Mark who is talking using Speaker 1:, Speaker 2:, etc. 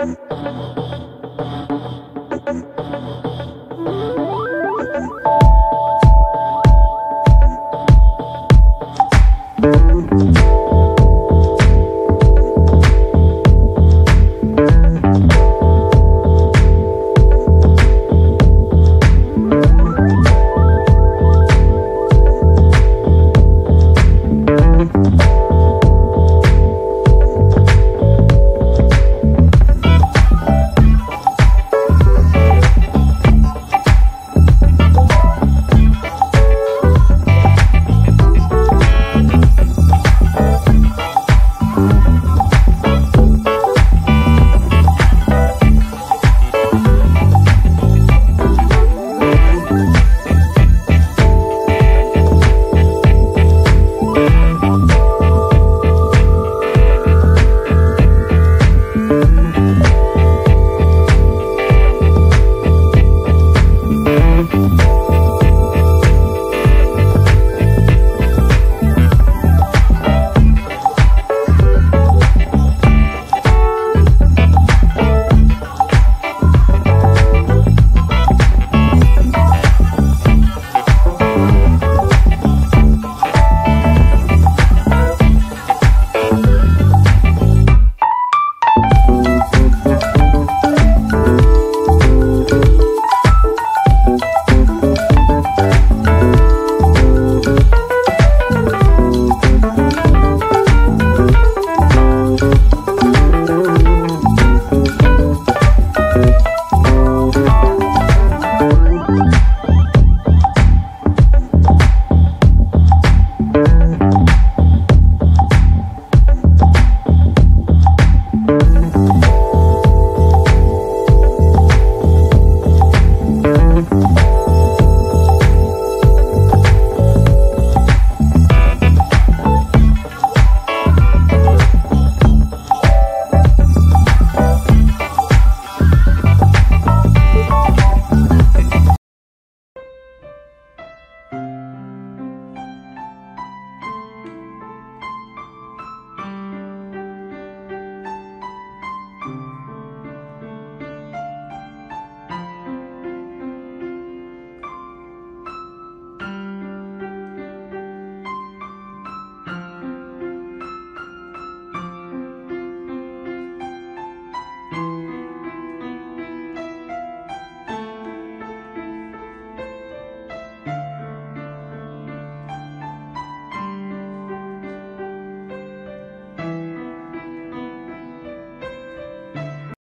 Speaker 1: Uh,